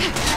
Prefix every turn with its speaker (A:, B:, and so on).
A: Yeah.